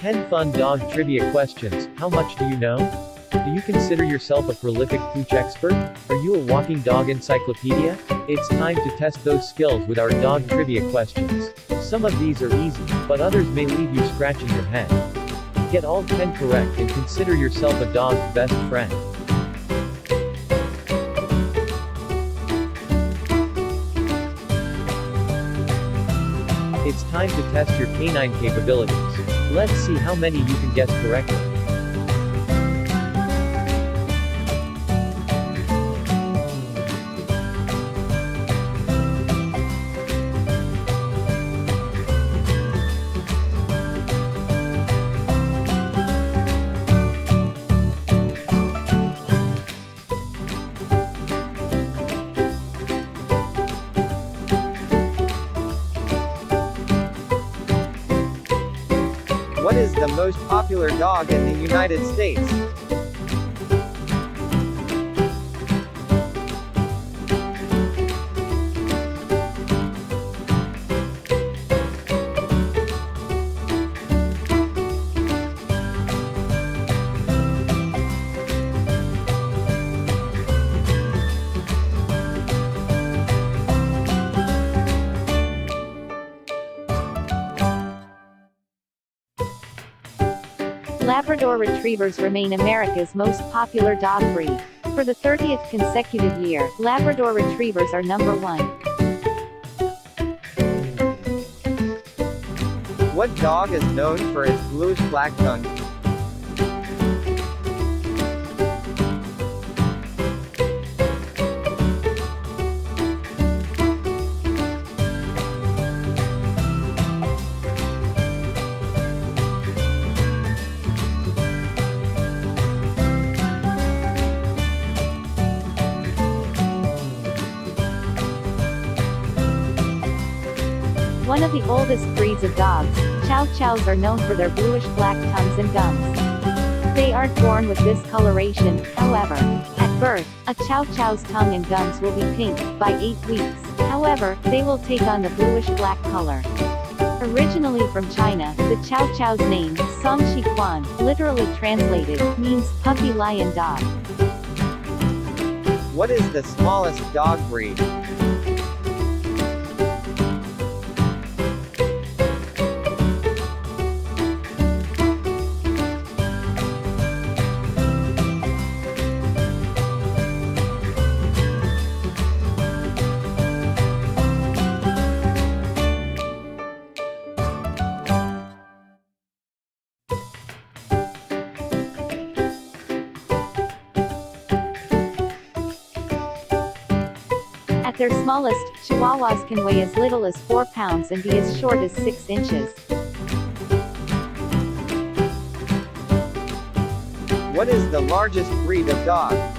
10 fun dog trivia questions. How much do you know? Do you consider yourself a prolific pooch expert? Are you a walking dog encyclopedia? It's time to test those skills with our dog trivia questions. Some of these are easy, but others may leave you scratching your head. Get all 10 correct and consider yourself a dog's best friend. It's time to test your canine capabilities. Let's see how many you can guess correctly. Most popular dog in the United States? Labrador Retrievers remain America's most popular dog breed. For the 30th consecutive year, Labrador Retrievers are number one. What dog is known for its bluish-black tongue? One of the oldest breeds of dogs, Chow Chows are known for their bluish-black tongues and gums. They aren't born with this coloration, however. At birth, a Chow Chow's tongue and gums will be pink, by 8 weeks. However, they will take on the bluish-black color. Originally from China, the Chow Chow's name, Song Shi Quan, literally translated, means puppy lion dog. What is the smallest dog breed? Their smallest, Chihuahuas can weigh as little as 4 pounds and be as short as 6 inches. What is the largest breed of dog?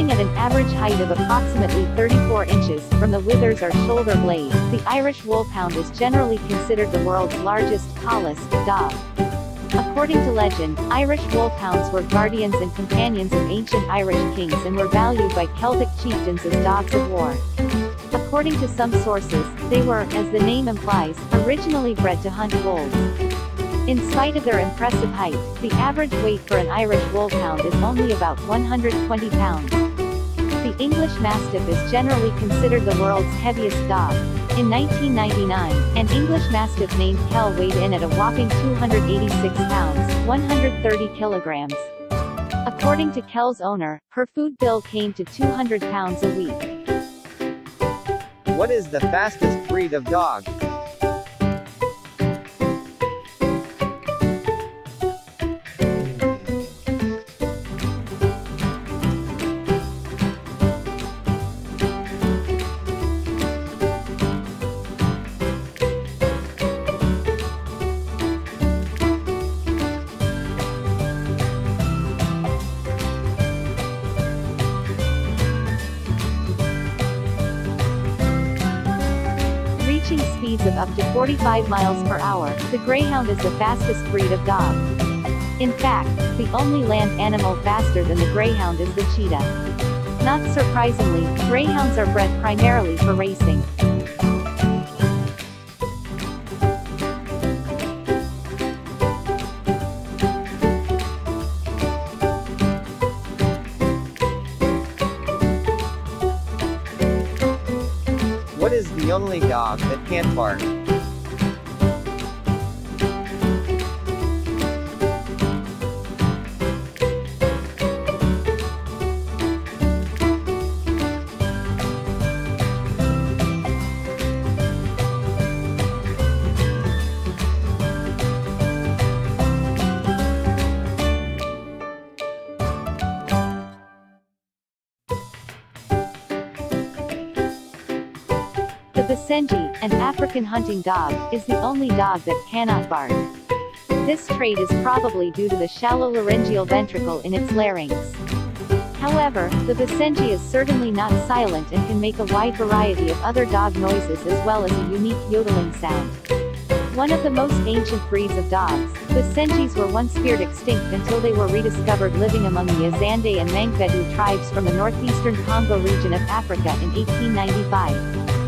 Standing at an average height of approximately 34 inches from the withers or shoulder blade, the Irish Wolfhound is generally considered the world's largest, tallest, dog. According to legend, Irish Wolfhounds were guardians and companions of ancient Irish kings and were valued by Celtic chieftains as dogs of war. According to some sources, they were, as the name implies, originally bred to hunt wolves. In spite of their impressive height, the average weight for an Irish Wolfhound is only about 120 pounds. The English Mastiff is generally considered the world's heaviest dog. In 1999, an English Mastiff named Kel weighed in at a whopping 286 pounds, 130 kilograms. According to Kel's owner, her food bill came to 200 pounds a week. What is the fastest breed of dog? 45 miles per hour, the Greyhound is the fastest breed of dog. In fact, the only land animal faster than the Greyhound is the cheetah. Not surprisingly, Greyhounds are bred primarily for racing. What is the only dog that can't bark? The Basenji, an African hunting dog, is the only dog that cannot bark. This trait is probably due to the shallow laryngeal ventricle in its larynx. However, the Basenji is certainly not silent and can make a wide variety of other dog noises as well as a unique yodeling sound. One of the most ancient breeds of dogs, Basenjis were once feared extinct until they were rediscovered living among the Azande and Mangbetu tribes from the northeastern Congo region of Africa in 1895.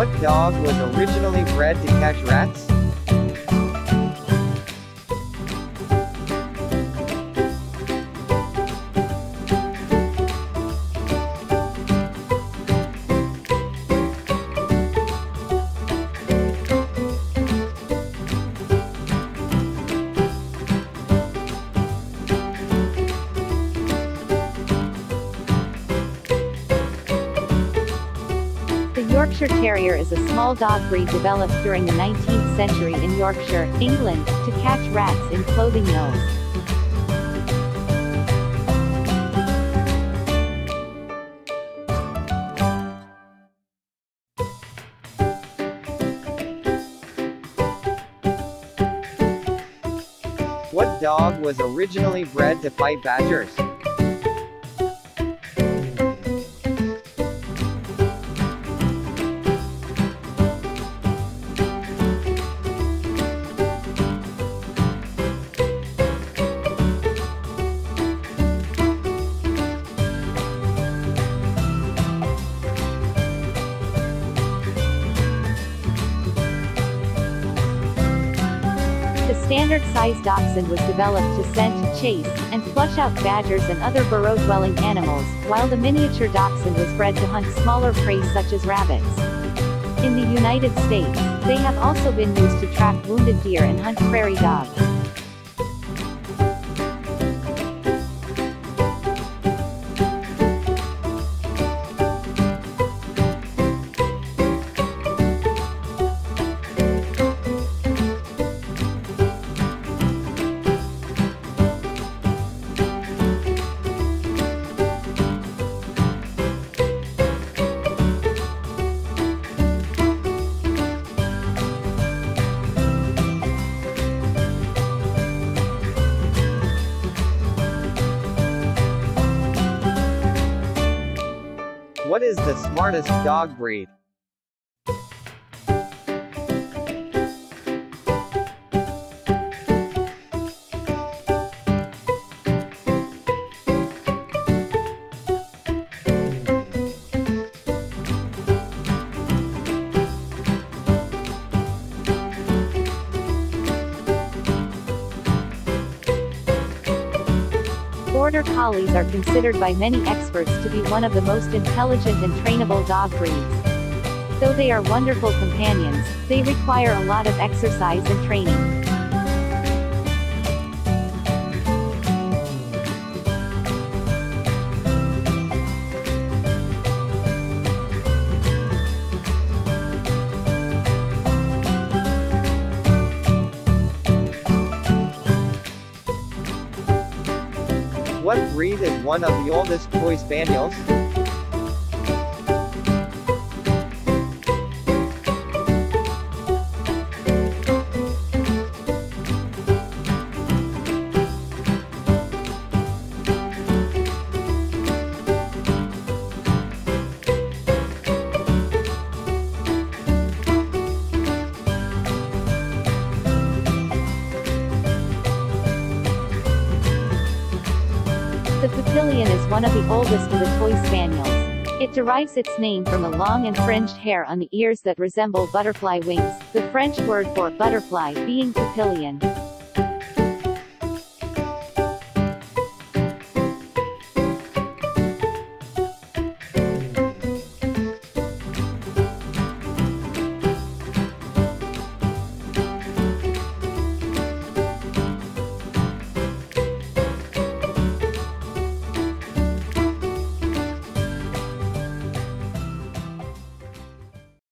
What dog was originally bred to catch rats? Yorkshire Terrier is a small dog breed developed during the 19th century in Yorkshire, England, to catch rats in clothing mills. What dog was originally bred to fight badgers? Standard-sized dachshund was developed to scent, chase, and flush out badgers and other burrow-dwelling animals, while the miniature dachshund was bred to hunt smaller prey such as rabbits. In the United States, they have also been used to track wounded deer and hunt prairie dogs. What is the smartest dog breed? Border Collies are considered by many experts to be one of the most intelligent and trainable dog breeds. Though they are wonderful companions, they require a lot of exercise and training. What is one of the oldest toy spaniels? One of the oldest of the toy spaniels. It derives its name from the long and fringed hair on the ears that resemble butterfly wings, the French word for butterfly being papillon.